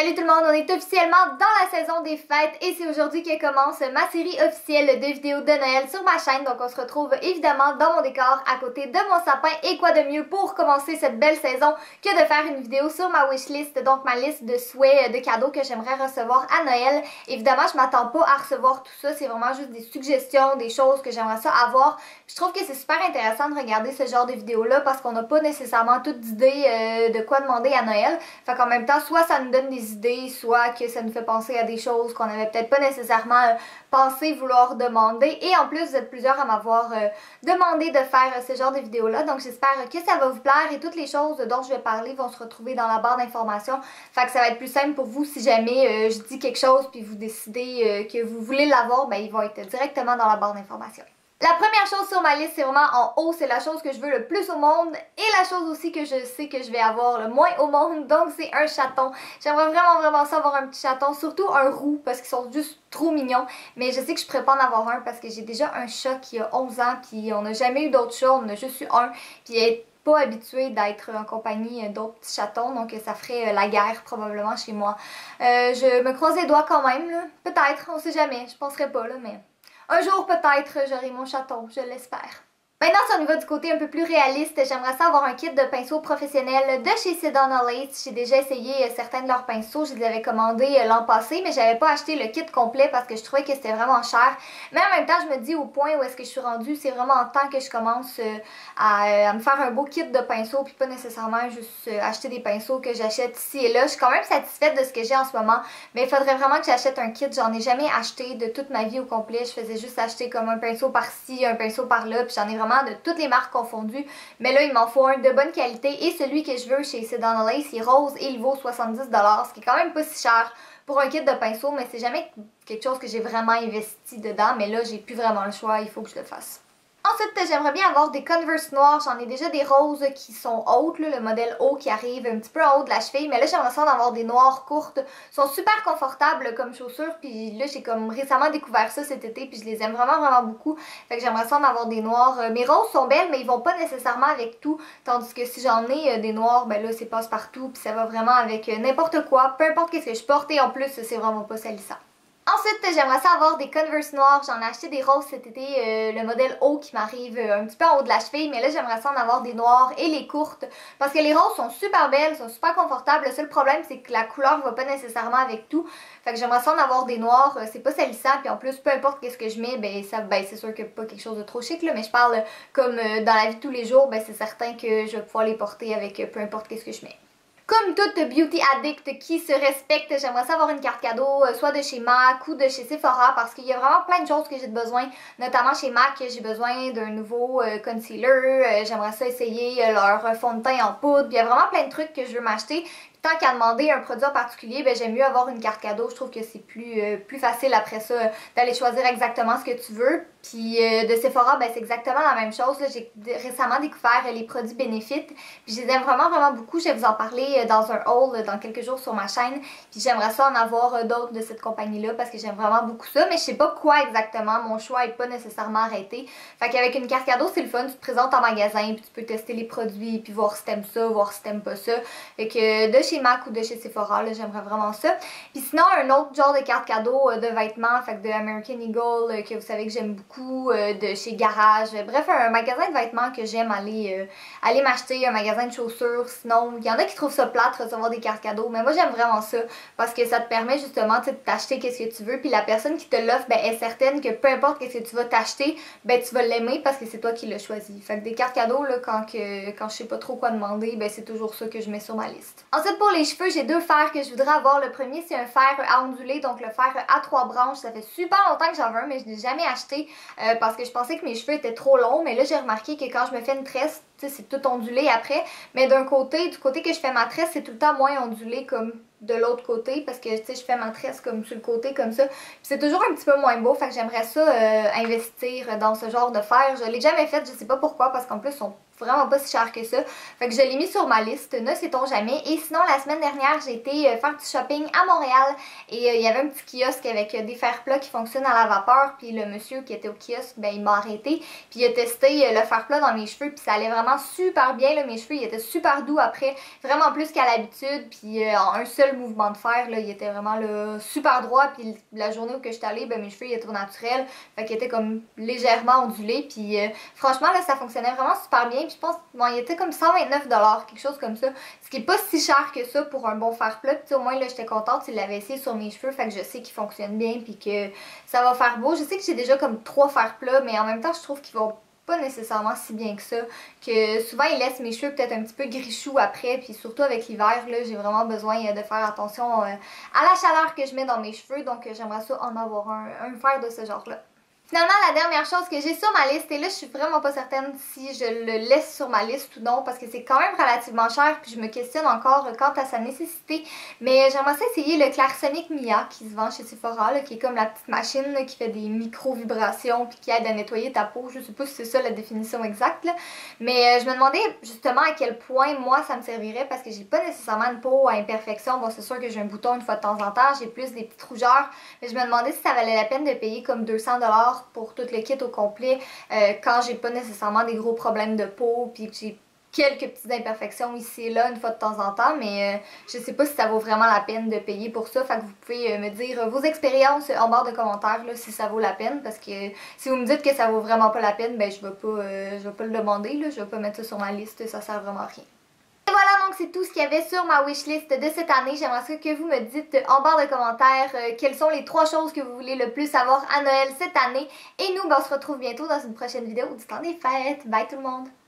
Salut tout le monde, on est officiellement dans la saison des fêtes et c'est aujourd'hui que commence ma série officielle de vidéos de Noël sur ma chaîne. Donc on se retrouve évidemment dans mon décor à côté de mon sapin et quoi de mieux pour commencer cette belle saison que de faire une vidéo sur ma wishlist, donc ma liste de souhaits de cadeaux que j'aimerais recevoir à Noël. Évidemment, je m'attends pas à recevoir tout ça, c'est vraiment juste des suggestions, des choses que j'aimerais ça avoir. Je trouve que c'est super intéressant de regarder ce genre de vidéos là parce qu'on n'a pas nécessairement toute d'idées euh, de quoi demander à Noël. Fait qu'en même temps, soit ça nous donne des soit que ça nous fait penser à des choses qu'on n'avait peut-être pas nécessairement euh, pensé vouloir demander. Et en plus, vous êtes plusieurs à m'avoir euh, demandé de faire euh, ce genre de vidéos-là. Donc j'espère que ça va vous plaire et toutes les choses dont je vais parler vont se retrouver dans la barre d'informations. Fait que ça va être plus simple pour vous si jamais je dis quelque chose puis vous décidez que vous voulez l'avoir, ben ils vont être directement dans la barre d'informations. La première chose sur ma liste, c'est vraiment en haut, c'est la chose que je veux le plus au monde et la chose aussi que je sais que je vais avoir le moins au monde, donc c'est un chaton. J'aimerais vraiment vraiment ça avoir un petit chaton, surtout un roux parce qu'ils sont juste trop mignons, mais je sais que je pourrais pas en avoir un parce que j'ai déjà un chat qui a 11 ans puis on n'a jamais eu d'autres chats, on a juste eu un puis elle est pas habituée d'être en compagnie d'autres petits chatons, donc ça ferait euh, la guerre probablement chez moi. Euh, je me croise les doigts quand même, peut-être, on sait jamais, je penserais pas là, mais... Un jour peut-être j'aurai mon chaton, je l'espère. Maintenant, si on y va du côté un peu plus réaliste, j'aimerais ça avoir un kit de pinceaux professionnels de chez Sedona Lace. J'ai déjà essayé euh, certains de leurs pinceaux, je les avais commandés euh, l'an passé, mais j'avais pas acheté le kit complet parce que je trouvais que c'était vraiment cher. Mais en même temps, je me dis au point où est-ce que je suis rendue, c'est vraiment en temps que je commence euh, à, me faire un beau kit de pinceaux, puis pas nécessairement juste acheter des pinceaux que j'achète ici et là. Je suis quand même satisfaite de ce que j'ai en ce moment, mais il faudrait vraiment que j'achète un kit. J'en ai jamais acheté de toute ma vie au complet. Je faisais juste acheter comme un pinceau par-ci, un pinceau par-là, puis j'en ai vraiment de toutes les marques confondues. Mais là, il m'en faut un de bonne qualité. Et celui que je veux chez Sedona Lace, il est rose et il vaut 70$, ce qui est quand même pas si cher pour un kit de pinceau. Mais c'est jamais quelque chose que j'ai vraiment investi dedans. Mais là, j'ai plus vraiment le choix, il faut que je le fasse. Ensuite, j'aimerais bien avoir des Converse noirs. J'en ai déjà des roses qui sont hautes, le modèle haut qui arrive un petit peu en haut de la cheville. Mais là, j'aimerais ça d'avoir des noirs courtes. Ils sont super confortables comme chaussures. Puis là, j'ai comme récemment découvert ça cet été. Puis je les aime vraiment, vraiment beaucoup. Fait que j'aimerais ça d'avoir des noirs. Euh, mes roses sont belles, mais ils vont pas nécessairement avec tout. Tandis que si j'en ai euh, des noirs, ben là, c'est passe-partout. Puis ça va vraiment avec euh, n'importe quoi. Peu importe ce que je porte. Et en plus, c'est vraiment pas salissant. Ensuite, j'aimerais ça avoir des Converse noirs. J'en ai acheté des roses cet été, euh, le modèle haut qui m'arrive euh, un petit peu en haut de la cheville. Mais là, j'aimerais ça en avoir des noirs et les courtes. Parce que les roses sont super belles, sont super confortables. Le seul problème, c'est que la couleur va pas nécessairement avec tout. Fait que j'aimerais ça en avoir des noirs. Euh, c'est pas salissant. Puis en plus, peu importe qu'est-ce que je mets, ben, ça, ben c'est sûr que pas quelque chose de trop chic. Mais je parle comme dans la vie de tous les jours, ben, c'est certain que je vais pouvoir les porter avec peu importe qu'est-ce que je mets. Comme toute beauty addict qui se respecte, j'aimerais ça avoir une carte cadeau, euh, soit de chez MAC ou de chez Sephora, parce qu'il y a vraiment plein de choses que j'ai besoin, notamment chez MAC, j'ai besoin d'un nouveau euh, concealer, euh, j'aimerais ça essayer leur fond de teint en poudre, il y a vraiment plein de trucs que je veux m'acheter, tant qu'à demander un produit en particulier, ben j'aime mieux avoir une carte cadeau. Je trouve que c'est plus, euh, plus facile après ça d'aller choisir exactement ce que tu veux. Puis euh, de Sephora, ben c'est exactement la même chose. J'ai récemment découvert les produits Benefit. Puis je les aime vraiment, vraiment beaucoup. Je vais vous en parler euh, dans un haul dans quelques jours sur ma chaîne. Puis j'aimerais ça en avoir d'autres de cette compagnie-là parce que j'aime vraiment beaucoup ça. Mais je sais pas quoi exactement. Mon choix est pas nécessairement arrêté. Fait qu'avec une carte cadeau, c'est le fun. Tu te présentes en magasin, puis tu peux tester les produits, puis voir si t'aimes ça, voir si t'aimes pas ça. Fait que de chez MAC ou de chez Sephora, j'aimerais vraiment ça. Puis sinon, un autre genre de carte cadeau euh, de vêtements, fait que de American Eagle, euh, que vous savez que j'aime beaucoup, euh, de chez Garage, bref, un magasin de vêtements que j'aime aller, aller m'acheter, un magasin de chaussures. Sinon, il y en a qui trouvent ça plate recevoir des cartes cadeaux, mais moi j'aime vraiment ça parce que ça te permet justement de t'acheter qu'est-ce que tu veux, puis la personne qui te l'offre ben, est certaine que peu importe qu'est-ce que tu vas t'acheter, ben tu vas l'aimer parce que c'est toi qui l'as choisi. Fait que des cartes cadeaux, là, quand, que, quand je sais pas trop quoi demander, ben c'est toujours ça que je mets sur ma liste. Ensuite, pour les cheveux, j'ai deux fers que je voudrais avoir. Le premier, c'est un fer à onduler, donc le fer à trois branches. Ça fait super longtemps que j'en veux un, mais je n'ai jamais acheté euh, parce que je pensais que mes cheveux étaient trop longs. Mais là, j'ai remarqué que quand je me fais une tresse, c'est tout ondulé après. Mais d'un côté, du côté que je fais ma tresse, c'est tout le temps moins ondulé comme de l'autre côté parce que je fais ma tresse comme sur le côté comme ça c'est toujours un petit peu moins beau fait que j'aimerais ça euh, investir dans ce genre de fer je l'ai jamais fait je sais pas pourquoi parce qu'en plus sont vraiment pas si cher que ça. Fait que je l'ai mis sur ma liste, ne sait-on jamais. Et sinon, la semaine dernière, j'ai été euh, faire du shopping à Montréal et euh, il y avait un petit kiosque avec euh, des fer plats qui fonctionnent à la vapeur. Puis le monsieur qui était au kiosque, ben il m'a arrêté. Puis il a testé le fer plat dans mes cheveux. Puis ça allait vraiment super bien. Là, mes cheveux, ils étaient super doux après. Vraiment plus qu'à l'habitude. Puis en un seul mouvement de fer, là, il était vraiment super droit. Puis la journée où que j'étais allée, ben mes cheveux, étaient naturels. Fait qu'ils étaient comme légèrement ondulés. Puis franchement, là, ça fonctionnait vraiment super bien je pense, bon, il était comme 129 quelque chose comme ça. Ce qui est pas si cher que ça pour un bon fer plat. Puis au moins, là, j'étais contente. Il l'avait essayé sur mes cheveux. Fait que je sais qu'il fonctionne bien. Puis que ça va faire beau. Je sais que j'ai déjà comme trois fer plats. Mais en même temps, je trouve qu'ils vont pas nécessairement si bien que ça. Que souvent, ils laissent mes cheveux peut-être un petit peu grichou après. Puis surtout avec l'hiver, là, j'ai vraiment besoin de faire attention euh, à la chaleur que je mets dans mes cheveux. Donc, j'aimerais ça en avoir un, un fer de ce genre-là. Finalement, la dernière chose que j'ai sur ma liste, et là je suis vraiment pas certaine si je le laisse sur ma liste ou non, parce que c'est quand même relativement cher, puis je me questionne encore quant à sa nécessité, mais j'aimerais essayer le Clarsonic Mia qui se vend chez Sephora, qui est comme la petite machine qui fait des micro-vibrations puis qui aide à nettoyer ta peau, je sais pas si c'est ça la définition exacte, mais euh, je me demandais justement à quel point moi ça me servirait, parce que j'ai pas nécessairement une peau à imperfection, bon c'est sûr que j'ai un bouton une fois de temps en temps, j'ai plus des petites rougeurs, mais je me demandais si ça valait la peine de payer comme 200$ pour tout le kit au complet euh, quand j'ai pas nécessairement des gros problèmes de peau puis que j'ai quelques petites imperfections ici et là une fois de temps en temps mais euh, je sais pas si ça vaut vraiment la peine de payer pour ça. Fait que vous pouvez euh, me dire vos expériences en barre de commentaires là, si ça vaut la peine parce que si vous me dites que ça vaut vraiment pas la peine ben je vais pas je vais pas le demander là, je vais pas mettre ça sur ma liste ça sert vraiment à rien et voilà donc c'est tout ce qu'il y avait sur ma wishlist de cette année. J'aimerais que vous me dites en barre de commentaires euh, quelles sont les trois choses que vous voulez le plus savoir à Noël cette année. Et nous, ben, on se retrouve bientôt dans une prochaine vidéo du temps des fêtes. Bye tout le monde!